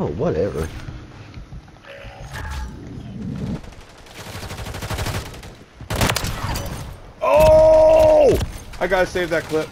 Oh, whatever. Oh! I gotta save that clip.